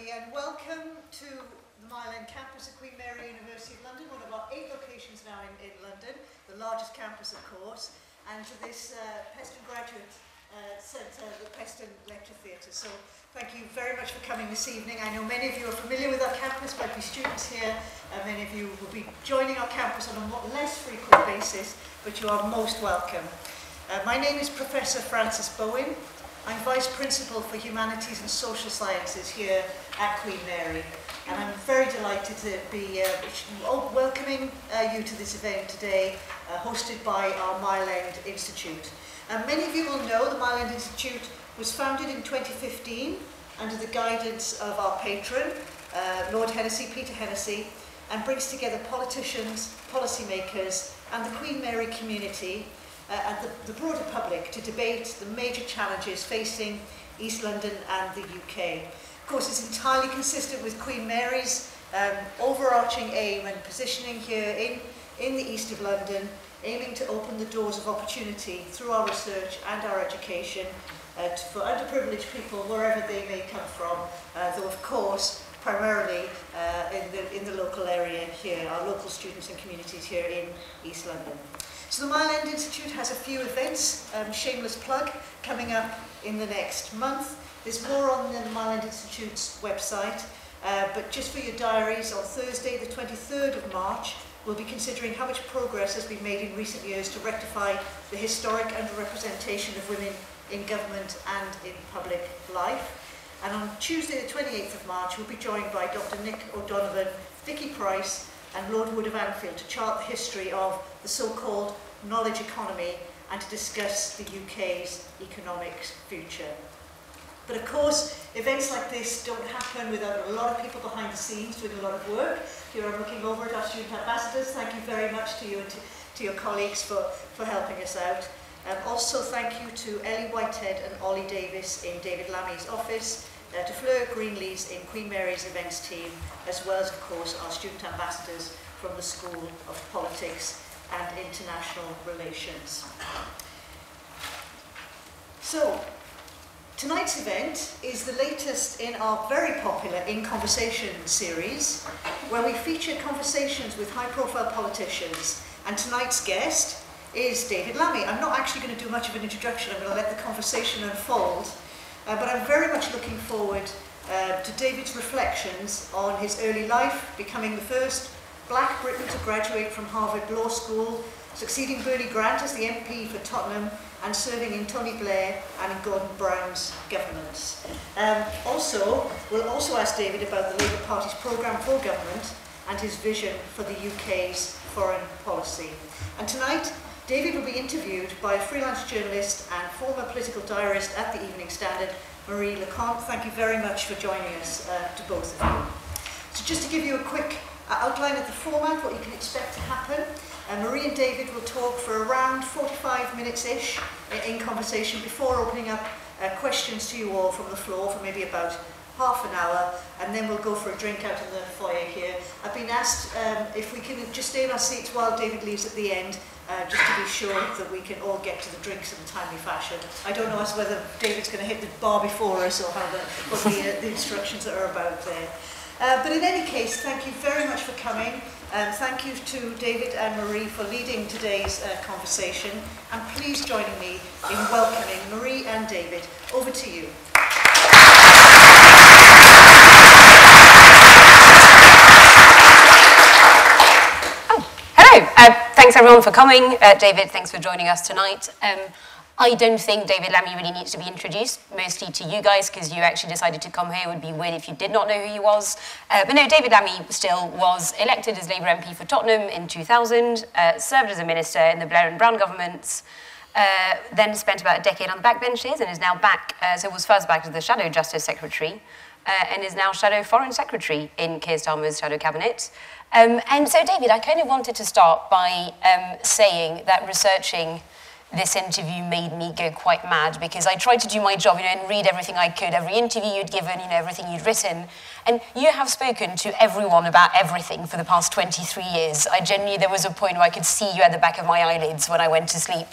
everybody, and welcome to the Mile End campus at Queen Mary University of London, one of our eight locations now in, in London, the largest campus, of course, and to this uh, Peston Graduate uh, Centre, the Peston Lecture Theatre. So thank you very much for coming this evening. I know many of you are familiar with our campus, might be students here, and many of you will be joining our campus on a less frequent basis, but you are most welcome. Uh, my name is Professor Francis Bowen. I'm Vice Principal for Humanities and Social Sciences here at Queen Mary. And I'm very delighted to be uh, welcoming uh, you to this event today, uh, hosted by our Mile End Institute. And many of you will know the Mile End Institute was founded in 2015 under the guidance of our patron, uh, Lord Hennessy, Peter Hennessy, and brings together politicians, policymakers, and the Queen Mary community uh, and the, the broader public to debate the major challenges facing East London and the UK. Of course, it's entirely consistent with Queen Mary's um, overarching aim and positioning here in, in the east of London, aiming to open the doors of opportunity through our research and our education uh, to, for underprivileged people wherever they may come from, uh, though of course primarily uh, in, the, in the local area here, our local students and communities here in East London. So the Mile End Institute has a few events, um, shameless plug, coming up in the next month. There's more on the Mile End Institute's website, uh, but just for your diaries, on Thursday the 23rd of March, we'll be considering how much progress has been made in recent years to rectify the historic underrepresentation of women in government and in public life. And on Tuesday the 28th of March, we'll be joined by Dr Nick O'Donovan, Vicky Pryce, and Lord Wood of Anfield to chart the history of the so-called knowledge economy and to discuss the UK's economic future. But of course, events like this don't happen without a lot of people behind the scenes doing a lot of work. Here I'm looking over at our student ambassadors. Thank you very much to you and to, to your colleagues for, for helping us out. Um, also, thank you to Ellie Whitehead and Ollie Davis in David Lammy's office, uh, to Fleur Greenlees in Queen Mary's events team, as well as, of course, our student ambassadors from the School of Politics and International Relations. So, tonight's event is the latest in our very popular In Conversation series, where we feature conversations with high-profile politicians. And tonight's guest is David Lammy. I'm not actually going to do much of an introduction. I'm going to let the conversation unfold. Uh, but I'm very much looking forward uh, to David's reflections on his early life, becoming the first black Briton to graduate from Harvard Law School, succeeding Bernie Grant as the MP for Tottenham and serving in Tony Blair and in Gordon Brown's governments. Um, also, we'll also ask David about the Labour Party's programme for government and his vision for the UK's foreign policy. And tonight, David will be interviewed by a freelance journalist and former political diarist at the Evening Standard, Marie Le Conte. Thank you very much for joining us, uh, to both of you. So just to give you a quick uh, outline of the format, what you can expect to happen, uh, Marie and David will talk for around 45 minutes-ish in, in conversation before opening up uh, questions to you all from the floor for maybe about half an hour, and then we'll go for a drink out in the foyer here. I've been asked um, if we can just stay in our seats while David leaves at the end, uh, just to be sure that we can all get to the drinks in a timely fashion. I don't know as whether David's going to hit the bar before us or how the, what the, uh, the instructions that are about there. Uh, but in any case, thank you very much for coming. Um, thank you to David and Marie for leading today's uh, conversation. And please join me in welcoming Marie and David. Over to you. Thanks everyone for coming. Uh, David, thanks for joining us tonight. Um, I don't think David Lammy really needs to be introduced, mostly to you guys, because you actually decided to come here. It would be weird if you did not know who he was. Uh, but no, David Lammy still was elected as Labour MP for Tottenham in 2000, uh, served as a minister in the Blair and Brown governments, uh, then spent about a decade on the backbenches and is now back, uh, so was first back as the Shadow Justice Secretary, uh, and is now Shadow Foreign Secretary in Keir Starmer's Shadow Cabinet. Um, and so, David, I kind of wanted to start by um, saying that researching this interview made me go quite mad because I tried to do my job, you know, and read everything I could, every interview you'd given, you know, everything you'd written. And you have spoken to everyone about everything for the past 23 years. I genuinely, there was a point where I could see you at the back of my eyelids when I went to sleep.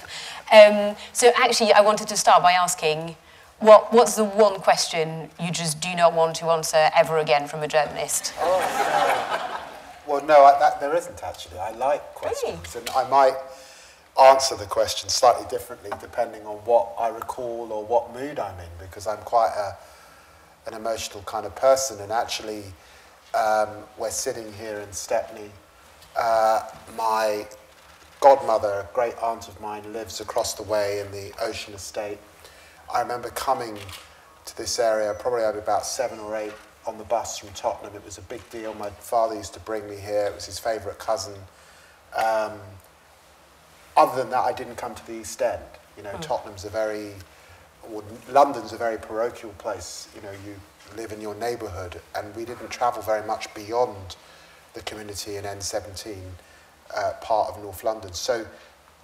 Um, so actually, I wanted to start by asking, What, what's the one question you just do not want to answer ever again from a journalist? Well, no, I, that, there isn't actually. I like questions, and I might answer the question slightly differently depending on what I recall or what mood I'm in, because I'm quite a, an emotional kind of person. And actually, um, we're sitting here in Stepney. Uh, my godmother, a great aunt of mine, lives across the way in the Ocean Estate. I remember coming to this area, probably I was about seven or eight on the bus from Tottenham. It was a big deal. My father used to bring me here. It was his favourite cousin. Um, other than that, I didn't come to the East End. You know, Tottenham's a very, or London's a very parochial place. You know, you live in your neighbourhood, and we didn't travel very much beyond the community in N17 uh, part of North London. So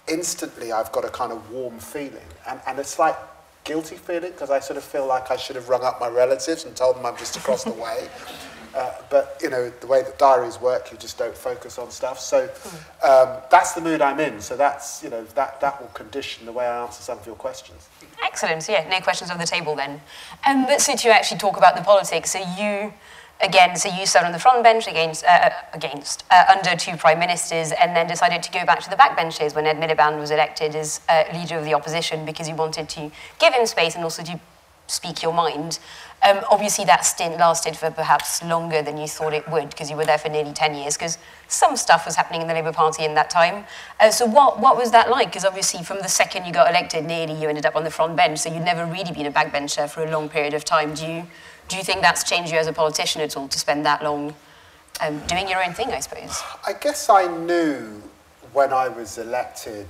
instantly, I've got a kind of warm feeling, and, and a slight guilty feeling because I sort of feel like I should have rung up my relatives and told them I'm just across the way. Uh, but you know the way that diaries work, you just don't focus on stuff. So um, that's the mood I'm in. So that's you know that that will condition the way I answer some of your questions. Excellent. So yeah, no questions on the table then. Um, but since you actually talk about the politics, so you again, so you sat on the front bench against, uh, against uh, under two prime ministers and then decided to go back to the backbenches when Ed Miliband was elected as uh, leader of the opposition because you wanted to give him space and also to speak your mind. Um, obviously, that stint lasted for perhaps longer than you thought it would because you were there for nearly 10 years because some stuff was happening in the Labour Party in that time. Uh, so, what, what was that like? Because obviously, from the second you got elected, nearly you ended up on the front bench, so you'd never really been a backbencher for a long period of time. Do you, do you think that's changed you as a politician at all to spend that long um, doing your own thing, I suppose? I guess I knew when I was elected,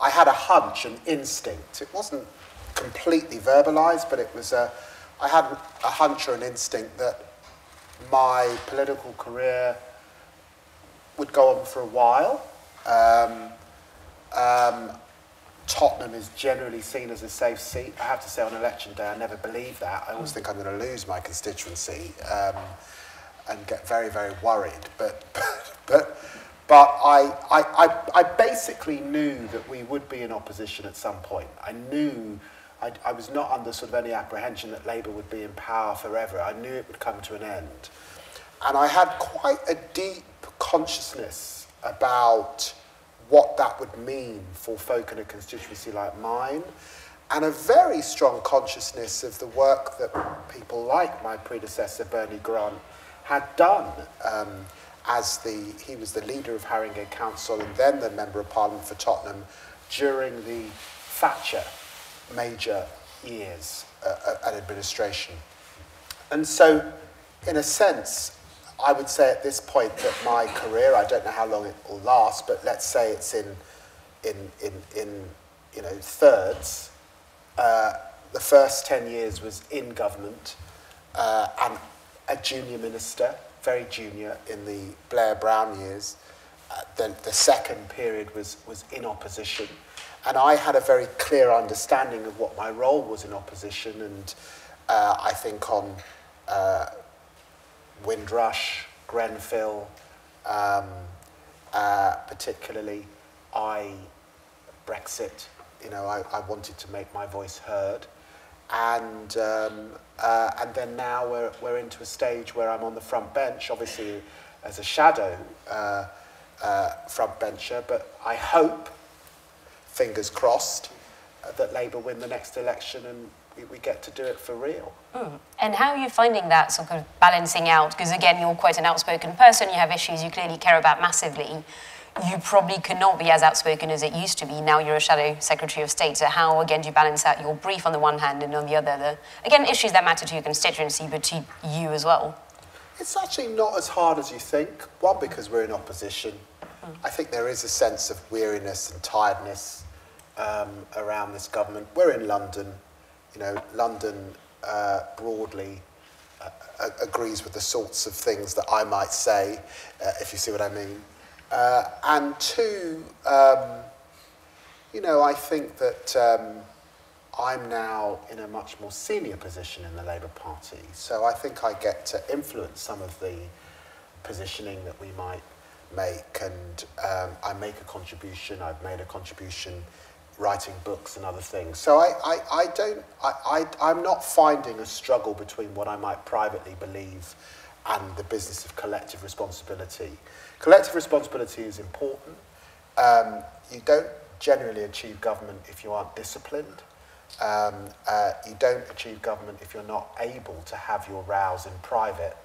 I had a hunch, an instinct. It wasn't completely verbalized, but it was a, I had a hunch or an instinct that my political career would go on for a while. Um, um, Tottenham is generally seen as a safe seat. I have to say, on election day, I never believe that. I always think I'm going to lose my constituency um, and get very, very worried. But, but, but I, I, I, I basically knew that we would be in opposition at some point. I knew I, I was not under sort of any apprehension that Labour would be in power forever. I knew it would come to an end. And I had quite a deep consciousness about what that would mean for folk in a constituency like mine, and a very strong consciousness of the work that people like my predecessor, Bernie Grant, had done. Um, as the, he was the leader of Haringey Council and then the Member of Parliament for Tottenham during the Thatcher major years uh, at administration. And so, in a sense, I would say at this point that my career, I don't know how long it will last, but let's say it's in, in, in, in you know, thirds. Uh, the first 10 years was in government uh, and a junior minister, very junior in the Blair Brown years. Uh, then the second period was, was in opposition. And I had a very clear understanding of what my role was in opposition, and uh, I think on uh, Windrush, Grenfell, um, uh, particularly, I, Brexit, you know, I, I wanted to make my voice heard. And, um, uh, and then now we're, we're into a stage where I'm on the front bench, obviously as a shadow uh, uh, front bencher, but I hope fingers crossed, that Labour win the next election and we, get to do it for real. Mm. And how are you finding that sort of balancing out? Because again, you're quite an outspoken person, you have issues you clearly care about massively. You probably cannot be as outspoken as it used to be. Now you're a shadow secretary of state. So how again do you balance out your brief on the one hand and on the other the again issues that matter to your constituency but to you as well? It's actually not as hard as you think. One, because we're in opposition. Mm. I think there is a sense of weariness and tiredness um, around this government. We're in London. You know, London uh, broadly uh, agrees with the sorts of things that I might say, uh, if you see what I mean. Uh, and two, um, you know, I think that um, I'm now in a much more senior position in the Labour Party. So I think I get to influence some of the positioning that we might make. And um, I make a contribution, I've made a contribution writing books and other things. So I, I, I don't, I, I, I'm not finding a struggle between what I might privately believe and the business of collective responsibility. Collective responsibility is important. Um, you don't generally achieve government if you aren't disciplined. Um, uh, you don't achieve government if you're not able to have your rows in private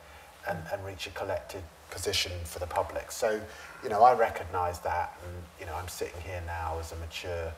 and, and reach a collective position for the public. So, you know, I recognise that and, you know, I'm sitting here now as a mature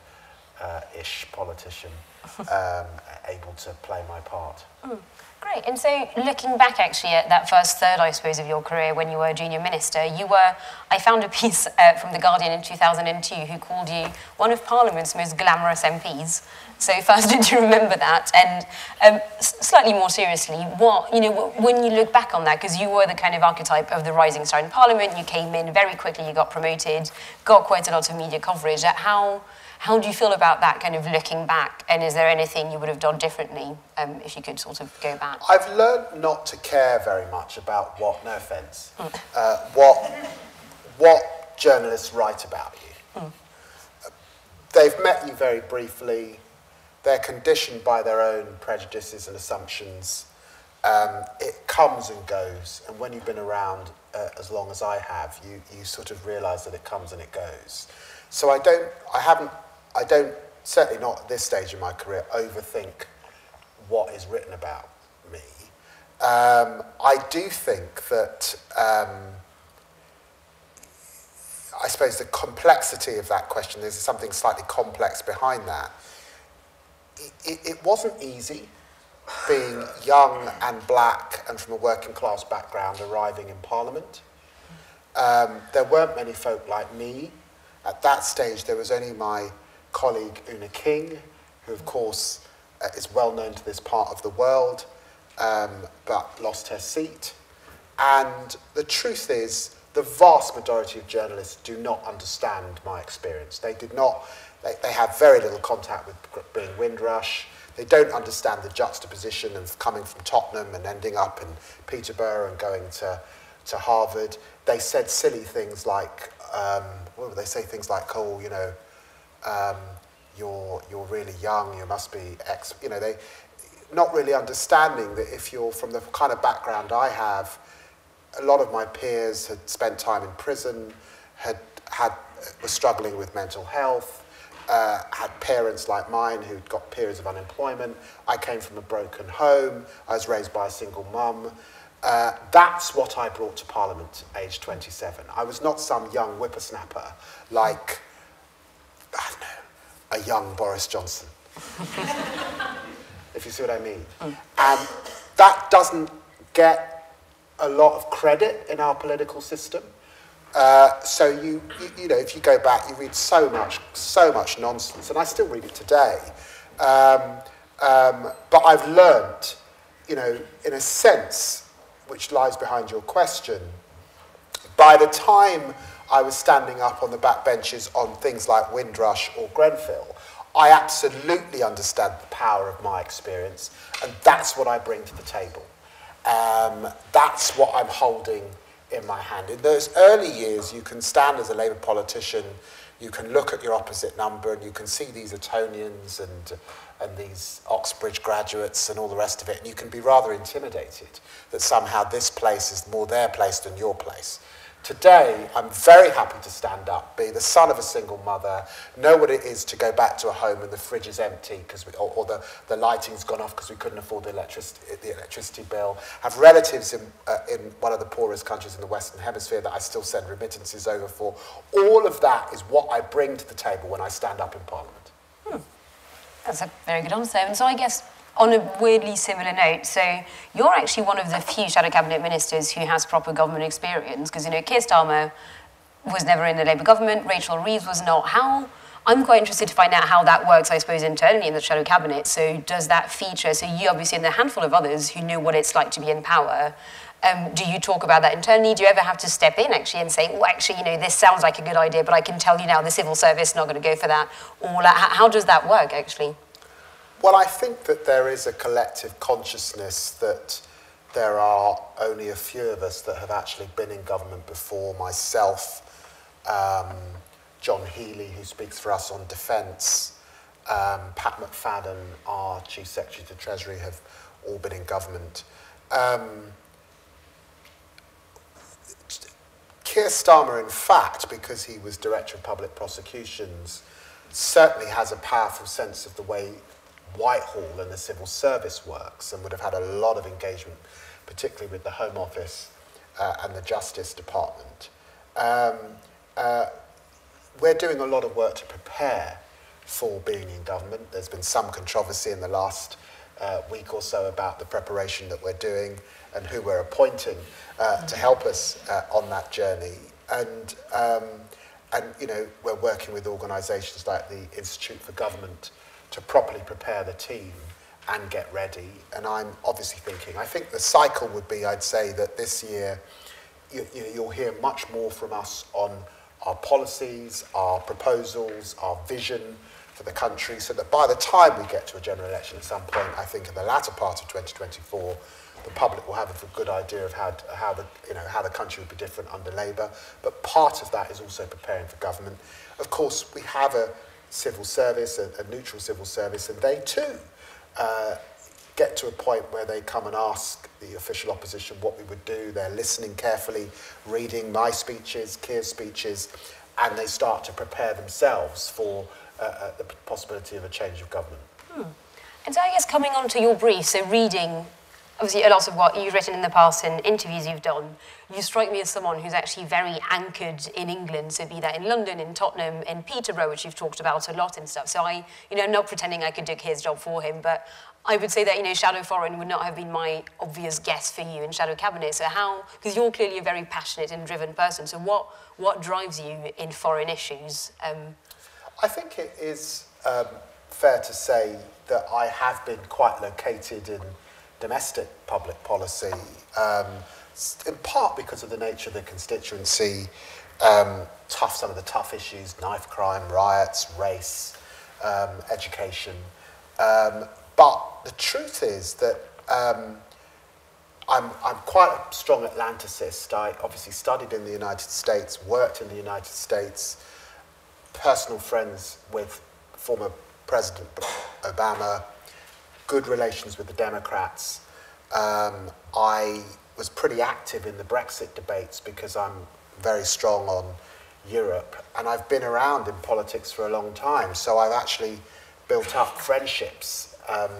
uh, ish politician, um, able to play my part. Mm, great. And so, looking back actually at that first third, I suppose, of your career when you were a junior minister, you were, I found a piece uh, from The Guardian in 2002 who called you one of Parliament's most glamorous MPs. So, first, did you remember that? And um, slightly more seriously, what, you know, when you look back on that, because you were the kind of archetype of the rising star in Parliament, you came in very quickly, you got promoted, got quite a lot of media coverage. At how, how do you feel about that kind of looking back? And is there anything you would have done differently um, if you could sort of go back? I've learned not to care very much about what, no offence, mm. uh, what, what journalists write about you. Mm. They've met you very briefly, they're conditioned by their own prejudices and assumptions. Um, it comes and goes, and when you've been around uh, as long as I have, you, you sort of realise that it comes and it goes. So I don't, I haven't I don't, certainly not at this stage in my career, overthink what is written about me. Um, I do think that um, I suppose the complexity of that question, there's something slightly complex behind that. It, it, it wasn't easy being young and black and from a working class background arriving in Parliament. Um, there weren't many folk like me. At that stage, there was only my colleague Oona King, who of course uh, is well known to this part of the world, um, but lost her seat. And the truth is, the vast majority of journalists do not understand my experience. They did not, they, they have very little contact with being Windrush. They don't understand the juxtaposition of coming from Tottenham and ending up in Peterborough and going to, to Harvard. They said silly things like, um, what would they say? Things like, oh, you know, um, you're, you're really young, you must be ex, you know, they, not really understanding that if you're from the kind of background I have, a lot of my peers had spent time in prison, had, had, were struggling with mental health, uh, had parents like mine who'd got periods of unemployment. I came from a broken home. I was raised by a single mum. Uh, that's what I brought to Parliament, at age 27. I was not some young whippersnapper like I don't know, a young Boris Johnson. if you see what I mean. Mm. And that doesn't get a lot of credit in our political system. Uh, so you, you, you, know, if you go back, you read so much, so much nonsense, and I still read it today. Um, um, but I've learned, you know, in a sense, which lies behind your question, by the time I was standing up on the back benches on things like Windrush or Grenfell. I absolutely understand the power of my experience, and that's what I bring to the table. Um, that's what I'm holding in my hand. In those early years, you can stand as a Labour politician, you can look at your opposite number, and you can see these Etonians and, and these Oxbridge graduates and all the rest of it, and you can be rather intimidated that somehow this place is more their place than your place. Today, I'm very happy to stand up, be the son of a single mother, know what it is to go back to a home and the fridge is empty because or, or the, the lighting's gone off because we couldn't afford the, electricity, the electricity bill, have relatives in, uh, in one of the poorest countries in the Western Hemisphere that I still send remittances over for. All of that is what I bring to the table when I stand up in Parliament. Hmm. That's a very good answer. And so I guess on a weirdly similar note, so you're actually one of the few shadow cabinet ministers who has proper government experience, because you know Keir Starmer was never in the Labour government, Rachel Reeves was not. How I'm quite interested to find out how that works, I suppose, internally in the shadow cabinet. So does that feature? So you obviously and a handful of others who know what it's like to be in power. Um, do you talk about that internally? Do you ever have to step in actually and say, well, actually, you know, this sounds like a good idea, but I can tell you now the civil service is not going to go for that? Or how does that work actually? Well, I think that there is a collective consciousness that there are only a few of us that have actually been in government before. Myself, um, John Healey, who speaks for us on defence, um, Pat McFadden, our Chief Secretary to Treasury, have all been in government. Um, Keir Starmer, in fact, because he was Director of Public Prosecutions, certainly has a powerful sense of the way Whitehall and the civil service works and would have had a lot of engagement, particularly with the Home Office uh, and the Justice Department. Um, uh, we're doing a lot of work to prepare for being in government. There's been some controversy in the last uh, week or so about the preparation that we're doing and who we're appointing uh, to help us uh, on that journey. And, um, and, you know, we're working with organisations like the Institute for Government to properly prepare the team and get ready. And I'm obviously thinking, I think the cycle would be, I'd say, that this year you, you, you'll hear much more from us on our policies, our proposals, our vision for the country, so that by the time we get to a general election at some point, I think in the latter part of 2024, the public will have a good idea of how, how, the, you know, how the country would be different under Labour. But part of that is also preparing for government. Of course, we have a civil service, a, a neutral civil service, and they too uh, get to a point where they come and ask the official opposition what we would do. They're listening carefully, reading my speeches, Keir's speeches, and they start to prepare themselves for uh, uh, the possibility of a change of government. Hmm. And so I guess coming on to your brief, so reading obviously a lot of what you've written in the past and interviews you've done, you strike me as someone who's actually very anchored in England, so be that in London, in Tottenham, in Peterborough, which you've talked about a lot and stuff. So I, you know, I'm not pretending I could do his job for him, but I would say that, you know, Shadow Foreign would not have been my obvious guess for you in Shadow Cabinet. So how, because you're clearly a very passionate and driven person, so what, what drives you in foreign issues? Um, I think it is um, fair to say that I have been quite located in domestic public policy, um, in part because of the nature of the constituency, um, tough, some of the tough issues, knife crime, riots, race, um, education. Um, but the truth is that um, I'm, I'm quite a strong Atlanticist. I obviously studied in the United States, worked in the United States, personal friends with former President Obama, good relations with the Democrats. Um, I was pretty active in the Brexit debates because I'm very strong on Europe. And I've been around in politics for a long time. So I've actually built up friendships, um,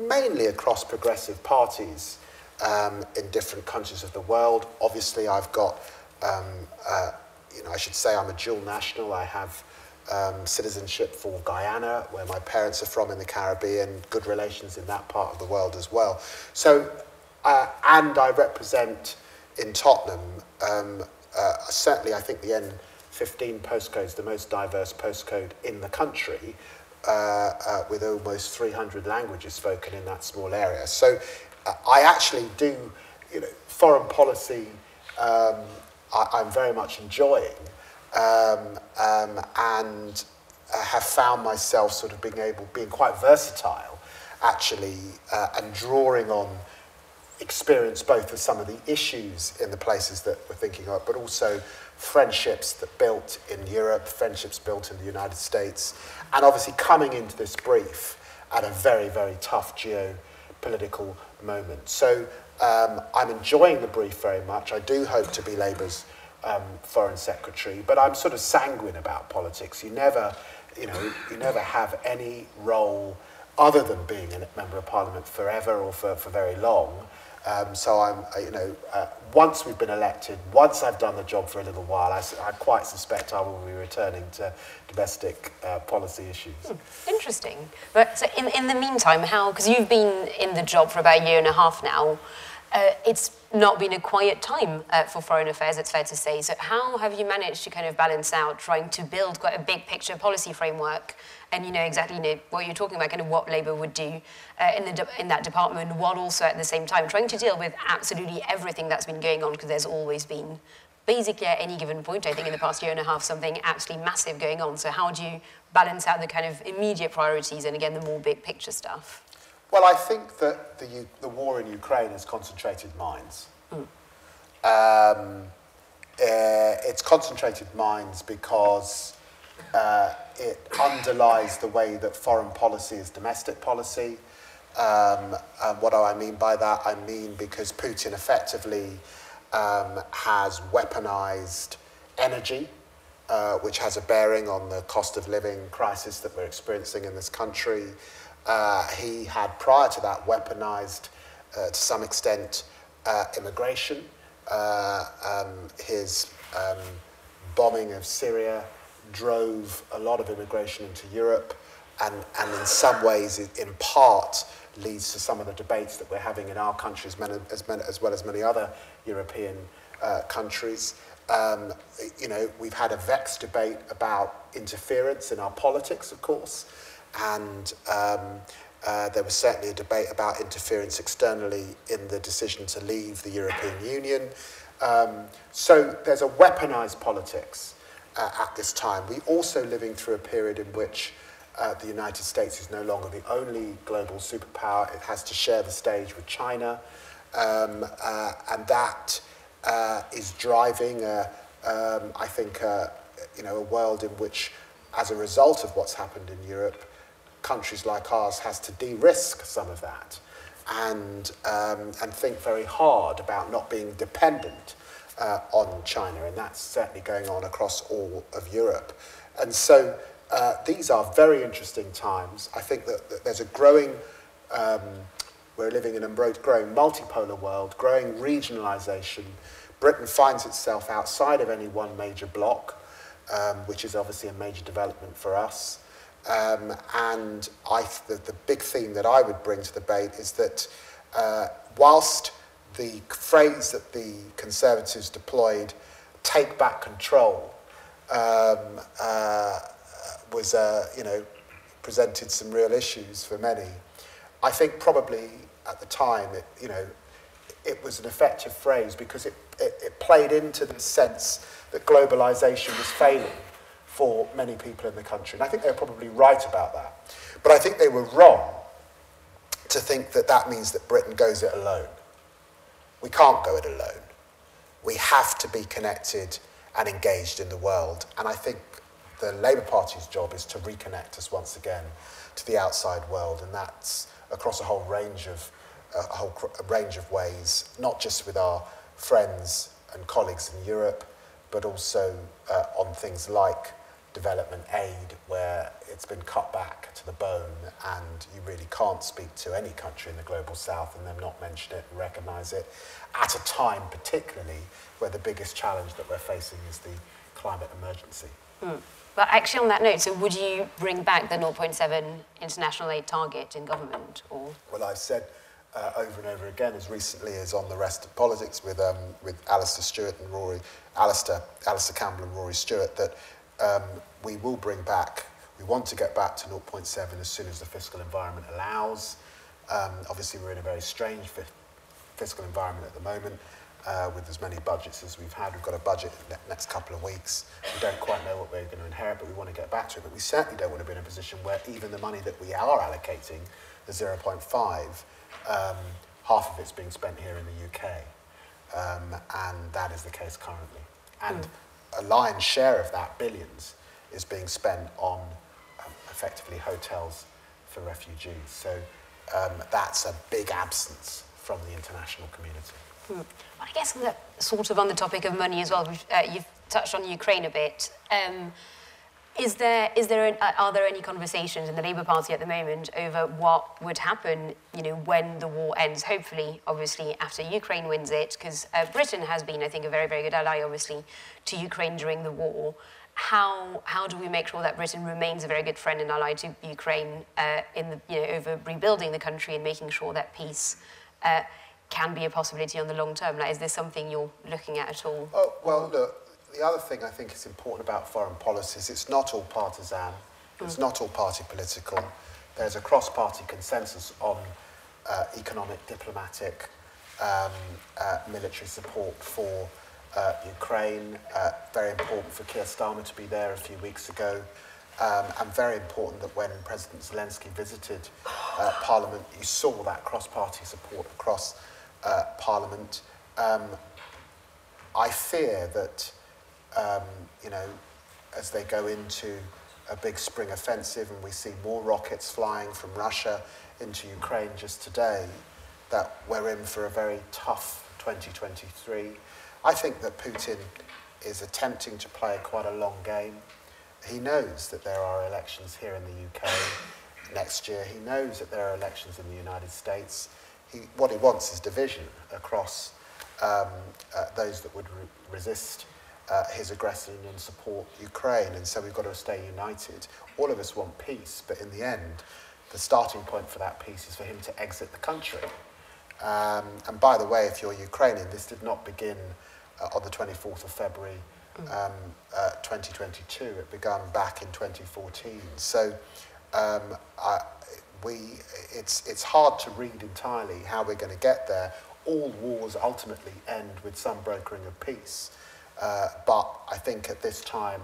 mainly across progressive parties um, in different countries of the world. Obviously, I've got, um, uh, you know, I should say I'm a dual national. I have um, citizenship for Guyana, where my parents are from in the Caribbean, good relations in that part of the world as well. So, uh, and I represent in Tottenham, um, uh, certainly I think the N15 postcode is the most diverse postcode in the country, uh, uh, with almost 300 languages spoken in that small area. So uh, I actually do, you know, foreign policy um, I, I'm very much enjoying um, um, and uh, have found myself sort of being able, being quite versatile, actually, uh, and drawing on experience both of some of the issues in the places that we're thinking of, but also friendships that built in Europe, friendships built in the United States, and obviously coming into this brief at a very, very tough geopolitical moment. So um, I'm enjoying the brief very much. I do hope to be Labour's um, foreign secretary, but I'm sort of sanguine about politics. You never, you know, you never have any role other than being a member of parliament forever or for, for very long. Um, so I'm, you know, uh, once we've been elected, once I've done the job for a little while, I, I quite suspect I will be returning to domestic uh, policy issues. Hmm, interesting. But so in, in the meantime, how, because you've been in the job for about a year and a half now, uh, it's not been a quiet time uh, for foreign affairs, it's fair to say. So how have you managed to kind of balance out trying to build quite a big picture policy framework and you know exactly you know, what you're talking about, kind of what Labour would do uh, in, the in that department, while also at the same time trying to deal with absolutely everything that's been going on because there's always been basically at any given point, I think in the past year and a half, something absolutely massive going on. So how do you balance out the kind of immediate priorities and again, the more big picture stuff? Well, I think that the, the war in Ukraine has concentrated minds. Mm. Um, uh, it's concentrated minds because uh, it underlies the way that foreign policy is domestic policy. Um, and what do I mean by that? I mean because Putin effectively um, has weaponized energy, uh, which has a bearing on the cost of living crisis that we're experiencing in this country. Uh, he had, prior to that, weaponized uh, to some extent uh, immigration. Uh, um, his um, bombing of Syria drove a lot of immigration into Europe, and, and in some ways, in part, leads to some of the debates that we're having in our country as, many, as, many, as well as many other European uh, countries. Um, you know, we've had a vexed debate about interference in our politics, of course, and um, uh, there was certainly a debate about interference externally in the decision to leave the European Union. Um, so there's a weaponized politics uh, at this time. We're also living through a period in which uh, the United States is no longer the only global superpower. It has to share the stage with China. Um, uh, and that uh, is driving, a, um, I think, a, you know, a world in which, as a result of what's happened in Europe, countries like ours has to de-risk some of that and, um, and think very hard about not being dependent uh, on China. And that's certainly going on across all of Europe. And so uh, these are very interesting times. I think that, that there's a growing, um, we're living in a growing multipolar world, growing regionalisation. Britain finds itself outside of any one major bloc, um, which is obviously a major development for us. Um, and I, the, the big theme that I would bring to the debate is that uh, whilst the phrase that the Conservatives deployed, take back control, um, uh, was, uh, you know, presented some real issues for many. I think probably at the time, it, you know, it was an effective phrase because it, it, it played into the sense that globalization was failing for many people in the country. And I think they were probably right about that. But I think they were wrong to think that that means that Britain goes it alone. We can't go it alone. We have to be connected and engaged in the world. And I think the Labour Party's job is to reconnect us once again to the outside world, and that's across a whole range of uh, a whole a range of ways, not just with our friends and colleagues in Europe, but also uh, on things like development aid, where it's been cut back to the bone, and you really can't speak to any country in the global south and them not mention it and recognise it, at a time particularly where the biggest challenge that we're facing is the climate emergency. Mm. But actually, on that note, so would you bring back the 0.7 international aid target in government? Or? Well, I've said uh, over and over again, as recently as on the rest of politics with, um, with Alastair Stewart and Rory, Alastair, Alastair Campbell and Rory Stewart, that um, we will bring back, we want to get back to 0.7 as soon as the fiscal environment allows. Um, obviously, we're in a very strange fi fiscal environment at the moment uh, with as many budgets as we've had. We've got a budget in the next couple of weeks. We don't quite know what we're going to inherit, but we want to get back to it. But we certainly don't want to be in a position where even the money that we are allocating, the 0.5, um, half of it's being spent here in the UK. Um, and that is the case currently. And mm. A lion's share of that, billions, is being spent on um, effectively hotels for refugees. So um, that's a big absence from the international community. Hmm. I guess sort of on the topic of money as well, uh, you've touched on Ukraine a bit. Um, is there, is there are there any conversations in the Labour Party at the moment over what would happen, you know, when the war ends? Hopefully, obviously, after Ukraine wins it, because uh, Britain has been, I think, a very, very good ally, obviously, to Ukraine during the war. How, how do we make sure that Britain remains a very good friend and ally to Ukraine uh, in the, you know, over rebuilding the country and making sure that peace uh, can be a possibility on the long term? Like, is this something you're looking at at all? Oh, well, look, the other thing I think is important about foreign policy is it's not all partisan, mm. it's not all party political. There's a cross-party consensus on uh, economic, diplomatic, um, uh, military support for uh, Ukraine. Uh, very important for Keir Starmer to be there a few weeks ago. Um, and very important that when President Zelensky visited uh, Parliament, you saw that cross-party support across uh, Parliament. Um, I fear that, um, you know, as they go into a big spring offensive and we see more rockets flying from Russia into Ukraine just today, that we're in for a very tough 2023. I think that Putin is attempting to play quite a long game. He knows that there are elections here in the UK next year. He knows that there are elections in the United States. He, what he wants is division across um, uh, those that would re- resist uh, his aggression and support Ukraine. And so we've got to stay united. All of us want peace, but in the end, the starting point for that peace is for him to exit the country. Um, and by the way, if you're Ukrainian, this did not begin uh, on the 24th of February um, uh, 2022. It began back in 2014. So um, I, we, it's, it's hard to read entirely how we're going to get there. All wars ultimately end with some brokering of peace. Uh, but I think at this time,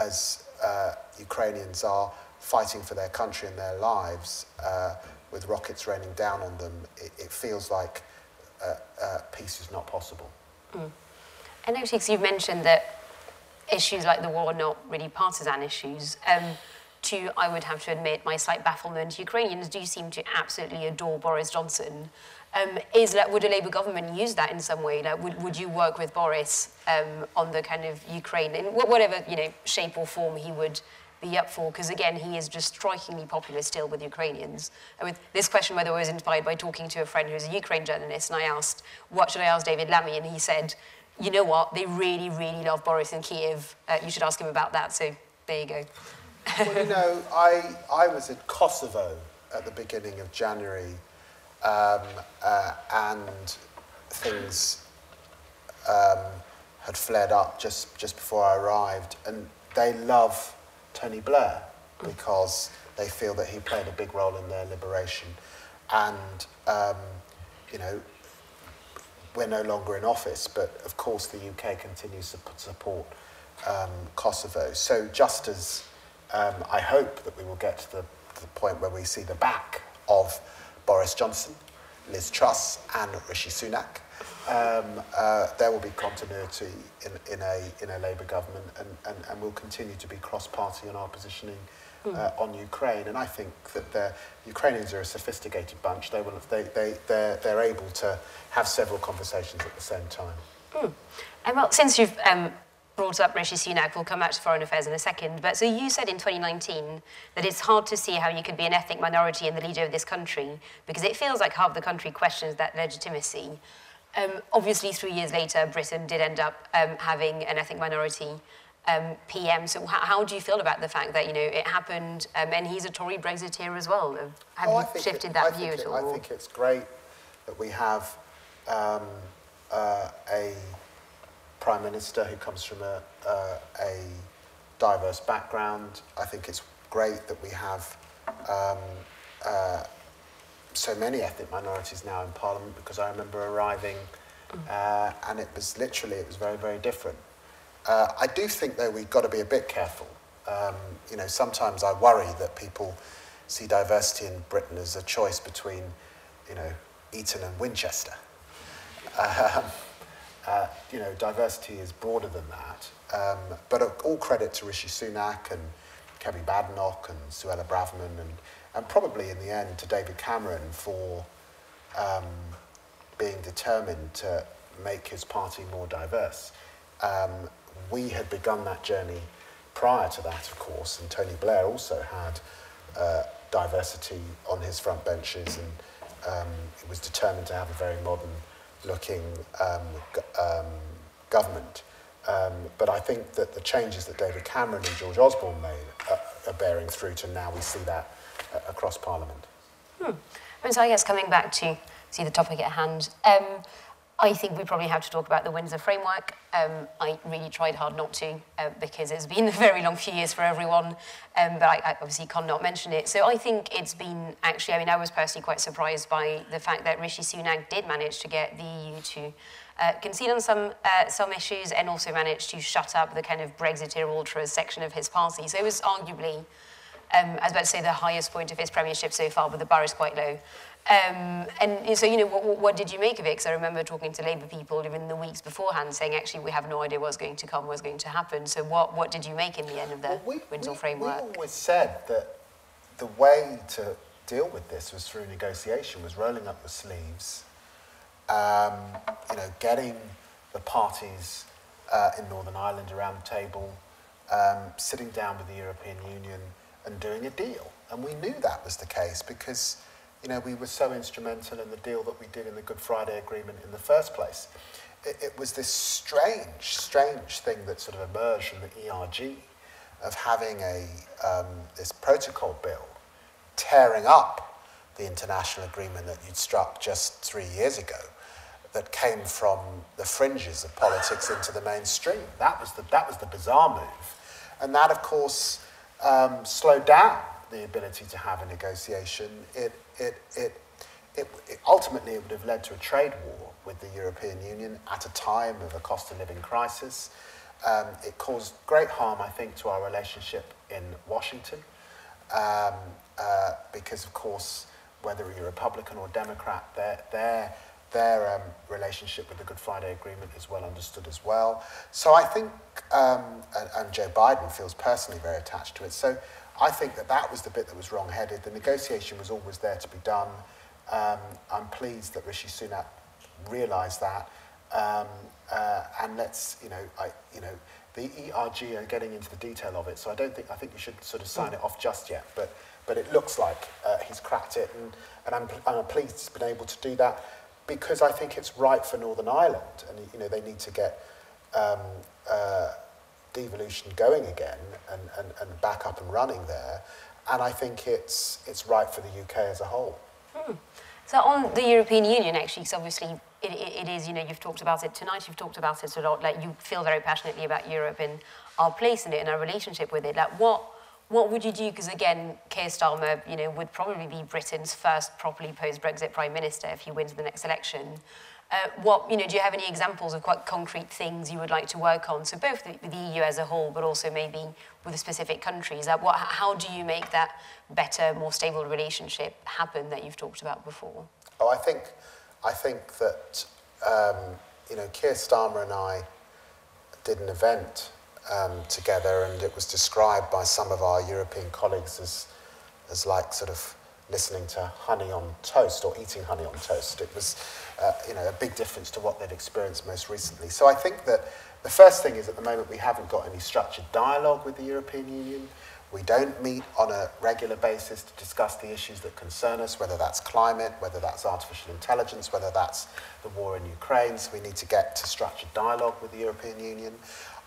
as uh, Ukrainians are fighting for their country and their lives, uh, with rockets raining down on them, it, it feels like uh, uh, peace is not possible. Mm. Actually, you've mentioned that issues like the war are not really partisan issues. Um, to, I would have to admit, my slight bafflement, Ukrainians do seem to absolutely adore Boris Johnson. Um, is that would a Labour government use that in some way? Like, would, would you work with Boris um, on the kind of Ukraine in whatever you know shape or form he would be up for? Because again, he is just strikingly popular still with Ukrainians. And with this question, whether I was inspired by talking to a friend who's a Ukraine journalist, and I asked, "What should I ask David Lammy?" and he said, "You know what? They really, really love Boris in Kiev. Uh, you should ask him about that." So there you go. well, you know, I I was in Kosovo at the beginning of January um, uh, and things um, had flared up just, just before I arrived. And they love Tony Blair because they feel that he played a big role in their liberation. And, um, you know, we're no longer in office, but of course the UK continues to support um, Kosovo. So just as um, I hope that we will get to the, to the point where we see the back of Boris Johnson, Liz Truss, and Rishi Sunak. Um, uh, there will be continuity in, in, a, in a Labour government, and, and, and we'll continue to be cross-party in our positioning uh, mm. on Ukraine. And I think that the Ukrainians are a sophisticated bunch. They will, they, they, they're, they're able to have several conversations at the same time. Mm. And well, since you've um, brought up Rishi Sunak. We'll come back to foreign affairs in a second. But so you said in 2019 that it's hard to see how you could be an ethnic minority and the leader of this country because it feels like half the country questions that legitimacy. Um, obviously, three years later, Britain did end up um, having an ethnic minority um, PM. So how, how, do you feel about the fact that you know it happened, um, and he's a Tory Brexiteer as well? Have oh, you shifted it, that I view at all? I think it's great that we have um, uh, a Prime Minister who comes from a, a diverse background. I think it's great that we have um, uh, so many ethnic minorities now in Parliament because I remember arriving uh, and it was literally, it was very, very different. Uh, I do think though we've got to be a bit careful. Um, you know, sometimes I worry that people see diversity in Britain as a choice between, you know, Eton and Winchester. Um, uh, you know, diversity is broader than that. Um, but all credit to Rishi Sunak and Kemi Badenoch and Suella Braverman and, and probably in the end to David Cameron for um, being determined to make his party more diverse. Um, we had begun that journey prior to that, of course, and Tony Blair also had uh, diversity on his front benches and um, was determined to have a very modern looking um, um, government. Um, but I think that the changes that David Cameron and George Osborne made are, are bearing through to now we see that uh, across Parliament. Hmm. And so I guess coming back to see the topic at hand, um, I think we probably have to talk about the Windsor framework. Um, I really tried hard not to uh, because it's been a very long few years for everyone, um, but I, I obviously cannot mention it. So I think it's been actually, I mean, I was personally quite surprised by the fact that Rishi Sunak did manage to get the EU to uh, concede on some, uh, some issues and also managed to shut up the kind of Brexiteer ultras section of his party. So it was arguably Um, I was about to say the highest point of his premiership so far, but the bar is quite low. Um, and so, you know, what, what did you make of it? Because I remember talking to Labour people even the weeks beforehand saying, actually, we have no idea what's going to come, what's going to happen. So what, what did you make in the end of the Well, we, Windsor we, framework? We always said that the way to deal with this was through negotiation, was rolling up the sleeves, um, you know, getting the parties uh, in Northern Ireland around the table, um, sitting down with the European Union and doing a deal. And we knew that was the case because, you know, we were so instrumental in the deal that we did in the Good Friday Agreement in the first place. It, it was this strange, strange thing that sort of emerged from the ERG of having a, um, this protocol bill tearing up the international agreement that you'd struck just three years ago that came from the fringes of politics into the mainstream. That was the, that was the bizarre move. And that, of course, um, slowed down the ability to have a negotiation. It, it, it, it, it, ultimately, it would have led to a trade war with the European Union at a time of a cost of living crisis. Um, it caused great harm, I think, to our relationship in Washington um, uh, because, of course, whether you're Republican or Democrat, their, their, their um, relationship with the Good Friday Agreement is well understood as well. So I think, um, and, and Joe Biden feels personally very attached to it. So I think that that was the bit that was wrong-headed. The negotiation was always there to be done. Um, I'm pleased that Rishi Sunak realised that. Um, uh, and let's, you know, I, you know, the ERG are getting into the detail of it, so I don't think I think you should sort of sign it off just yet. But but it looks like uh, he's cracked it, and and I'm I'm pleased he's been able to do that because I think it's right for Northern Ireland, and you know they need to get um, uh, devolution going again and, and, and back up and running there, and I think it's it's right for the UK as a whole. Hmm. So on the European Union, actually, because obviously it, it, it is, you know, you've talked about it tonight, you've talked about it a lot, like you feel very passionately about Europe and our place in it and our relationship with it. Like what, what would you do? Because again, Keir Starmer, you know, would probably be Britain's first properly post-Brexit prime minister if he wins the next election. Uh, what, you know, do you have any examples of quite concrete things you would like to work on? So both the, the EU as a whole, but also maybe with the specific countries. What, how do you make that better, more stable relationship happen that you've talked about before? Oh, I think, I think that, um, you know, Keir Starmer and I did an event um, together and it was described by some of our European colleagues as, as like sort of listening to honey on toast or eating honey on toast. It was, uh, you know, a big difference to what they'd experienced most recently. So I think that the first thing is at the moment we haven't got any structured dialogue with the European Union. We don't meet on a regular basis to discuss the issues that concern us, whether that's climate, whether that's artificial intelligence, whether that's the war in Ukraine. So we need to get to structured dialogue with the European Union.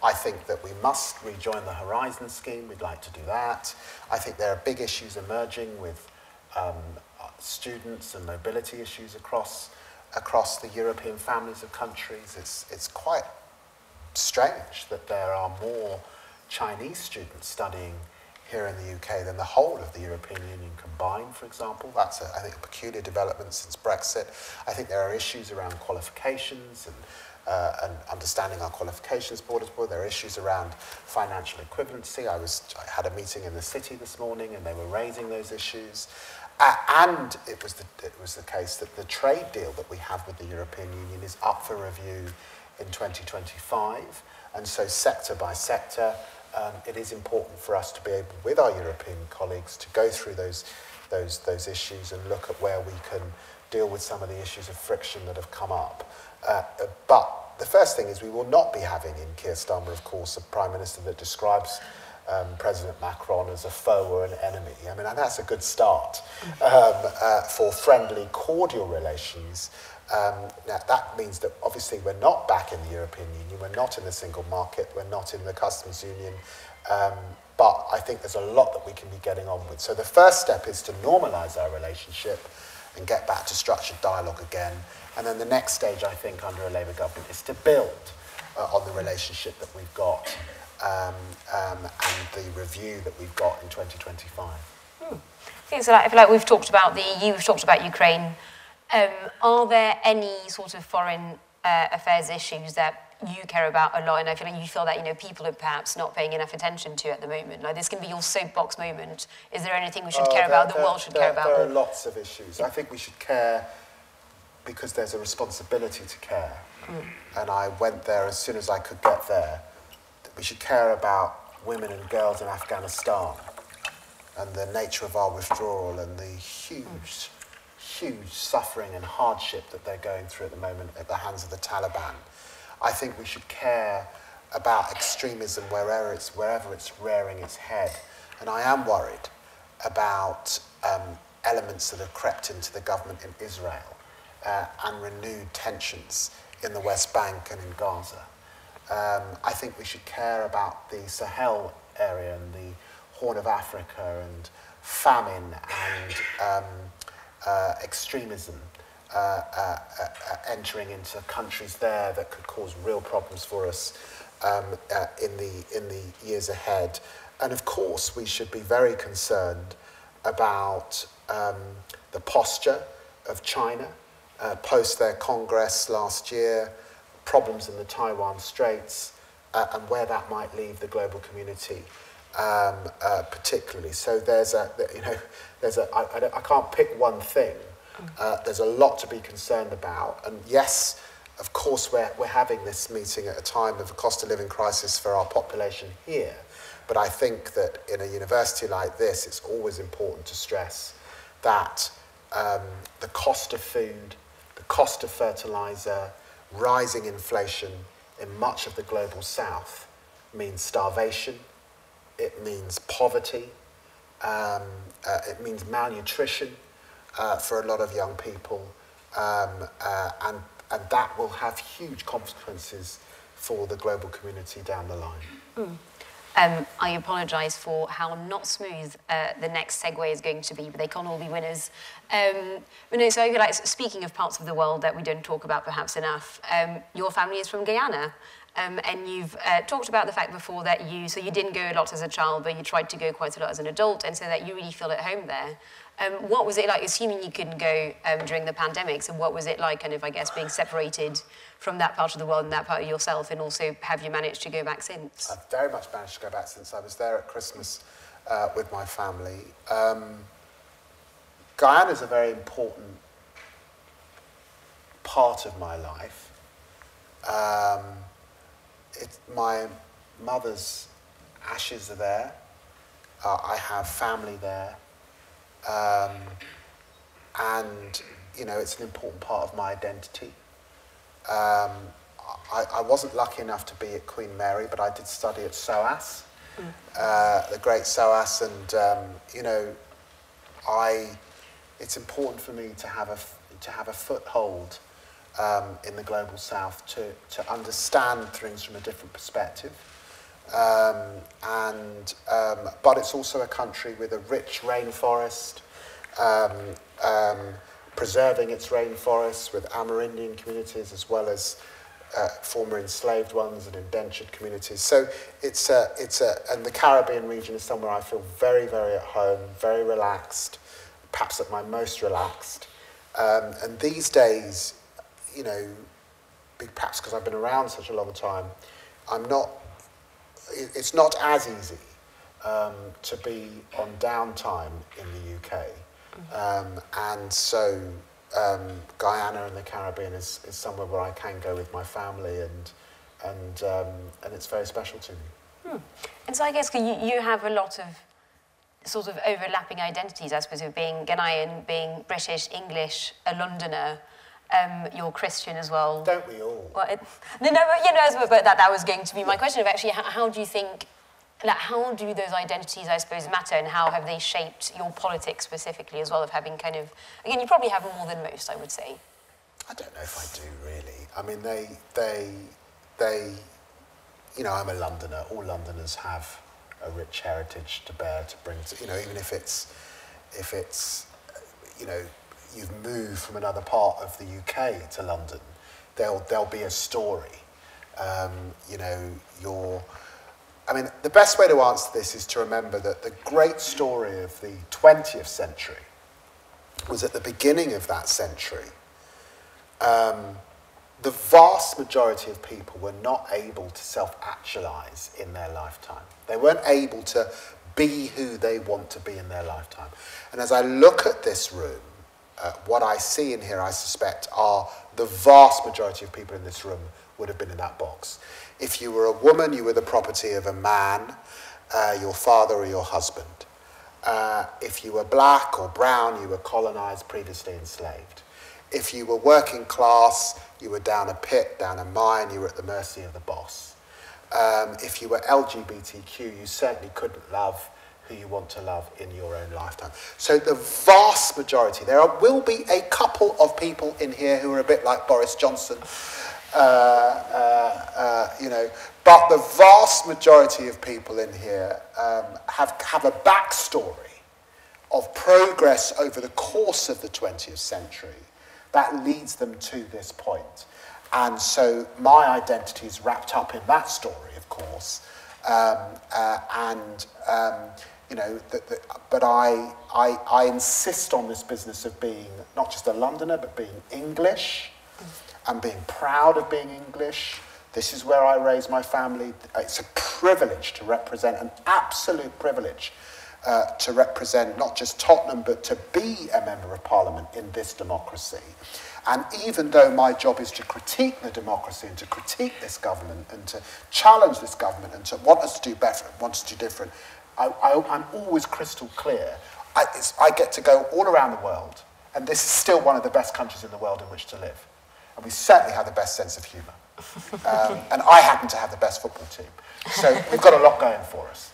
I think that we must rejoin the Horizon scheme. We'd like to do that. I think there are big issues emerging with um, students and mobility issues across across the European families of countries. It's it's quite strange that there are more Chinese students studying here in the UK than the whole of the European Union combined, for example. That's, a, I think, a peculiar development since Brexit. I think there are issues around qualifications and, uh, and understanding our qualifications board. There are issues around financial equivalency. I, was, I had a meeting in the city this morning and they were raising those issues. Uh, and it was, the, it was the case that the trade deal that we have with the European Union is up for review in 2025. And so sector by sector, um, it is important for us to be able, with our European colleagues, to go through those, those, those issues and look at where we can deal with some of the issues of friction that have come up. Uh, but the first thing is we will not be having in Keir Starmer, of course, a prime minister that describes um, President Macron as a foe or an enemy. I mean, that's a good start um, uh, for friendly, cordial relations. Um, now, that means that obviously we're not back in the European Union, we're not in the single market, we're not in the customs union, um, but I think there's a lot that we can be getting on with. So the first step is to normalise our relationship and get back to structured dialogue again. And then the next stage, I think, under a Labour government is to build uh, on the relationship that we've got um, um, and the review that we've got in 2025. Hmm. I so like, I feel like we've talked about the EU, we've talked about Ukraine. Um, are there any sort of foreign uh, affairs issues that you care about a lot, and I feel like you feel that you know people are perhaps not paying enough attention to at the moment. Like this can be your soapbox moment. Is there anything we should Oh, care there- about? The there- world should there- care about. There are lots of issues. I think we should care because there's a responsibility to care. And I went there as soon as I could get there. We should care about women and girls in Afghanistan and the nature of our withdrawal and the huge, huge suffering and hardship that they're going through at the moment at the hands of the Taliban. I think we should care about extremism wherever it's, wherever it's rearing its head. And I am worried about um, elements that have crept into the government in Israel uh, and renewed tensions in the West Bank and in Gaza. Um, I think we should care about the Sahel area and the Horn of Africa and famine and um, uh, extremism uh, uh, uh, entering into countries there that could cause real problems for us um, uh, in, the, in the years ahead. And of course, we should be very concerned about um, the posture of China uh, post their Congress last year, problems in the Taiwan Straits, uh, and where that might leave the global community, um, uh, particularly. So there's a, you know, there's a, I, I, don't- I can't pick one thing. Uh, there's a lot to be concerned about, and yes, of course, we're, we're having this meeting at a time of a cost of living crisis for our population here. But I think that in a university like this, it's always important to stress that um, the cost of food, cost of fertilizer, rising inflation in much of the global south means starvation, it means poverty, um, uh, it means malnutrition uh, for a lot of young people, um, uh, and, and that will have huge consequences for the global community down the line. Um, I apologise for how not smooth uh, the next segue is going to be, but they can't all be winners. Um, so I feel like speaking of parts of the world that we don't talk about perhaps enough, um, your family is from Guyana. Um, and you've uh, talked about the fact before that you, so you didn't go a lot as a child, but you tried to go quite a lot as an adult, and so that you really feel at home there. Um, what was it like, assuming you couldn't go um, during the pandemic, so what was it like, kind of, I guess, being separated from that part of the world and that part of yourself, and also have you managed to go back since? I've very much managed to go back since I was there at Christmas uh, with my family. Um, Guyana is a very important part of my life. Um, it, my mother's ashes are there. Uh, I have family there. Um, and, you know, it's an important part of my identity. Um, I, I wasn't lucky enough to be at Queen Mary, but I did study at SOAS, uh, the great SOAS, and um, you know, I. It's important for me to have a to have a foothold um, in the global south to to understand things from a different perspective. Um, and um, but it's also a country with a rich rainforest, um, um, preserving its rainforests with Amerindian communities as well as uh, former enslaved ones and indentured communities. So it's a, it's a, and the Caribbean region is somewhere I feel very, very at home, very relaxed, perhaps at my most relaxed. Um, and these days, you know, perhaps because I've been around such a long time, I'm not it- it's not as easy um, to be on downtime in the UK. Um, and so um, Guyana and the Caribbean is, is somewhere where I can go with my family and, and, um, and it's very special to me. And so I guess you, you have a lot of sort of overlapping identities, I suppose, of being Guyanese, being British, English, a Londoner. Um, you're Christian as well. Don't we all? Well, it, no, no, but, you know, but that, that was going to be my question of actually, how, how do you think, like, how do those identities, I suppose, matter and how have they shaped your politics specifically as well of having kind of, again, you probably have more than most, I would say. I don't know if I do really. I mean, they, they, they, you know, I'm a Londoner. All Londoners have a rich heritage to bear to bring to, you know, even if it's, if it's, you know, you've moved from another part of the UK to London, there'll, there'll be a story. Um, you know, your, I mean, the best way to answer this is to remember that the great story of the 20th century was at the beginning of that century um, the vast majority of people were not able to self actualize in their lifetime. They weren't able to be who they want to be in their lifetime. And as I look at this room, uh, what I see in here, I suspect, are the vast majority of people in this room would have been in that box. If you were a woman, you were the property of a man, uh, your father or your husband. Uh, if you were black or brown, you were colonized, previously enslaved. If you were working class, you were down a pit, down a mine, you were at the mercy of the boss. Um, if you were LGBTQ, you certainly couldn't love who you want to love in your own lifetime. So the vast majority, there are, will be a couple of people in here who are a bit like Boris Johnson, Uh, uh, uh, you know, but the vast majority of people in here um, have, have a backstory of progress over the course of the 20th century that leads them to this point. And so my identity is wrapped up in that story, of course. Um, uh, and, um, you know, the, the, but I, I, I insist on this business of being not just a Londoner, but being English and being proud of being English. This is where I raised my family. It's a privilege to represent, an absolute privilege uh, to represent not just Tottenham, but to be a Member of Parliament in this democracy. And even though my job is to critique the democracy and to critique this government and to challenge this government and to want us to do better, want us to do different, I, I, I'm always crystal clear. I, I get to go all around the world, and this is still one of the best countries in the world in which to live. And we certainly have the best sense of humour. Um, and I happen to have the best football team. So we've got a lot going for us.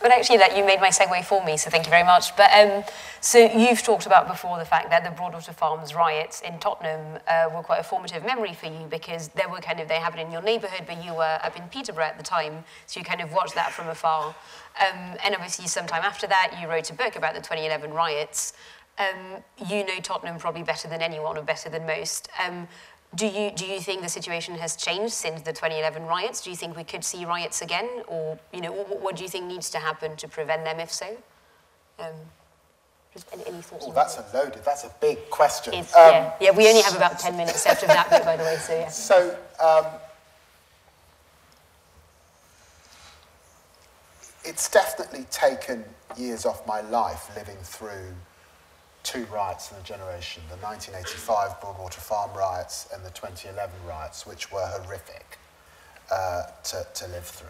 But actually, that you made my segue for me, so thank you very much. But um, so you've talked about before the fact that the Broadwater Farms riots in Tottenham uh, were quite a formative memory for you because they were kind of they happened in your neighbourhood, but you were up in Peterborough at the time, so you kind of watched that from afar. Um, and obviously, sometime after that, you wrote a book about the 2011 riots. Um, you know Tottenham probably better than anyone or better than most. Um, do you, do you think the situation has changed since the 2011 riots? Do you think we could see riots again? Or, you know, what, what do you think needs to happen to prevent them, if so? Um, any, any thoughts? Oh, that's a loaded, that's a big question. Um, yeah, yeah, we only have about 10 minutes left of that bit, by the way, so yeah. So, um, it's definitely taken years off my life living through two riots in a generation the 1985 Broadwater Farm riots and the 2011 riots, which were horrific uh, to, to live through.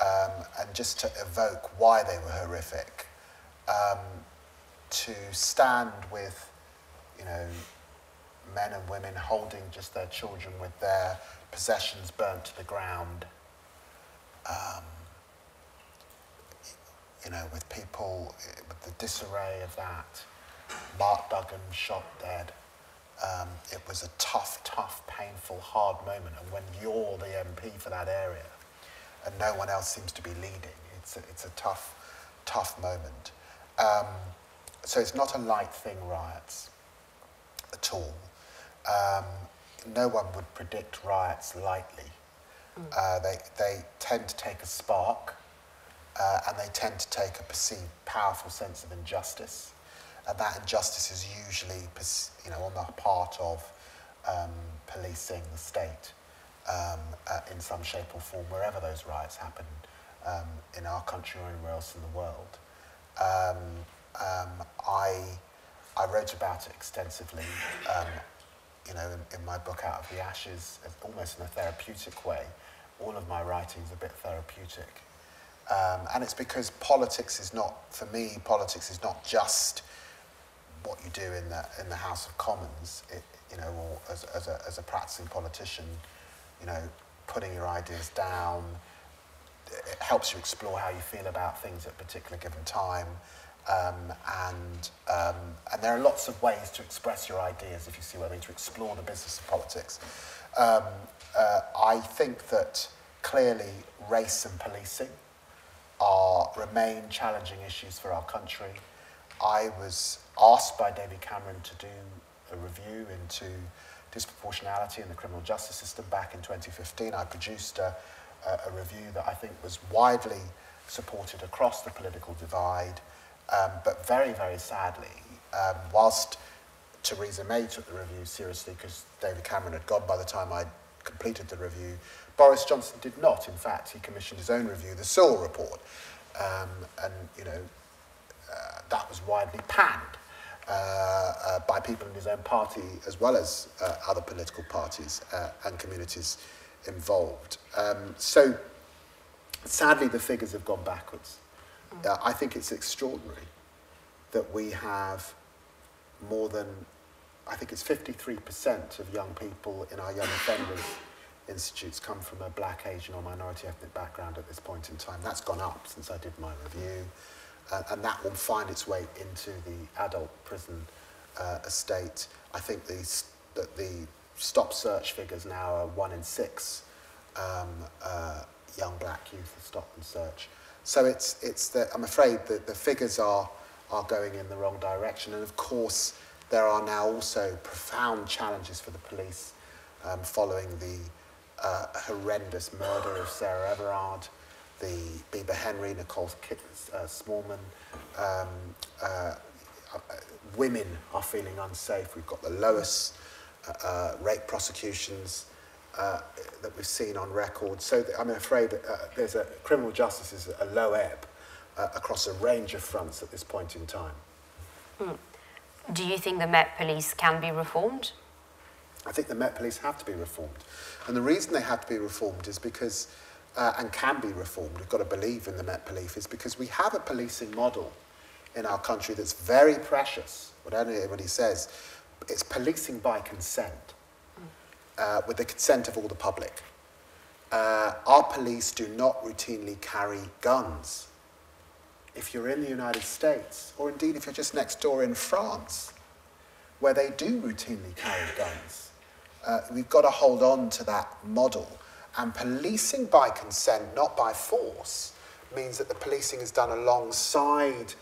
Um, and just to evoke why they were horrific, um, to stand with, you know, men and women holding just their children with their possessions burnt to the ground. Um, you know, with people, with the disarray of that. Mark Duggan shot dead. Um, it was a tough, tough, painful, hard moment. And when you're the MP for that area and no one else seems to be leading, it's a, it's a tough, tough moment. Um, so it's not a light thing, riots, at all. Um, no one would predict riots lightly. Mm. Uh, they, they tend to take a spark uh, and they tend to take a perceived powerful sense of injustice and that injustice is usually you know, on the part of um, policing the state um, uh, in some shape or form, wherever those riots happen um, in our country or anywhere else in the world. Um, um, I, I wrote about it extensively, um, you know, in, in my book Out of the Ashes, almost in a therapeutic way. All of my writing is a bit therapeutic. And it's because politics is not, for me, politics is not just what you do in the, in the House of Commons, it, you know, or as, as, a, as a practicing politician, you know, putting your ideas down, it helps you explore how you feel about things at a particular given time. Um, and, um, and there are lots of ways to express your ideas, if you see what I mean, to explore the business of politics. Um, uh, I think that clearly race and policing are remain challenging issues for our country. I was asked by David Cameron to do a review into disproportionality in the criminal justice system back in 2015. I produced a, a, a review that I think was widely supported across the political divide, um, but very, very sadly, um, whilst Theresa May took the review seriously because David Cameron had gone by the time I'd completed the review. Boris Johnson did not. In fact, he commissioned his own review, the Sewell Report. Um, and, you know, uh, that was widely panned by people in his own party as well as uh, other political parties uh, and communities involved. Um, so, sadly, the figures have gone backwards. Uh, I think it's extraordinary that we have more than, I think it's 53% of young people in our young offenders institutes come from a black, Asian or minority ethnic background at this point in time. That's gone up since I did my review. Uh, and that will find its way into the adult prison uh, estate. I think the, that the stop search figures now are one in six um, uh, young black youth are stopped and searched. So it's, it's the, I'm afraid that the figures are, are going in the wrong direction. And of course, there are now also profound challenges for the police um, following the uh, horrendous murder of Sarah Everard, the Bibaa Henry, Nicole uh, Smallman. Um, uh, women are feeling unsafe. We've got the lowest uh, uh, rape prosecutions uh, that we've seen on record. So I'm afraid uh, there's a criminal justice is a low ebb uh, across a range of fronts at this point in time. Mm. Do you think the Met Police can be reformed? I think the Met Police have to be reformed. And the reason they have to be reformed is because, uh, and can be reformed, we've got to believe in the Met Police, is because we have a policing model in our country that's very precious. Whatever anybody says, it's policing by consent, uh, with the consent of all the public. Uh, our police do not routinely carry guns. If you're in the United States, or indeed if you're just next door in France, where they do routinely carry guns, uh, we've got to hold on to that model. And policing by consent, not by force, means that the policing is done alongside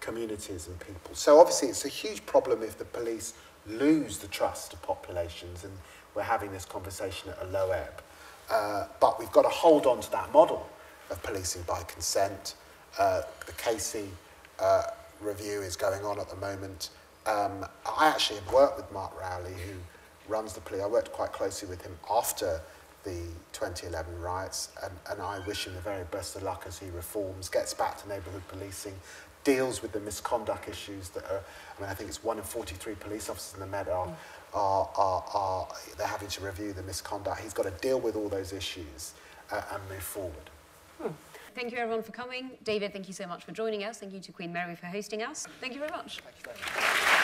communities and people. So obviously it's a huge problem if the police lose the trust of populations and we're having this conversation at a low ebb. Uh, but we've got to hold on to that model of policing by consent. Uh, the Casey uh, review is going on at the moment. Um, I actually have worked with Mark Rowley, who runs the police. I worked quite closely with him after the 2011 riots, and, and I wish him the very best of luck as he reforms, gets back to neighbourhood policing, deals with the misconduct issues that are, I mean, I think it's one in 43 police officers in the Met are, are, are, are they're having to review the misconduct. He's got to deal with all those issues uh, and move forward. Hmm. Thank you everyone for coming. David, thank you so much for joining us. Thank you to Queen Mary for hosting us. Thank you very much. Thank you very much.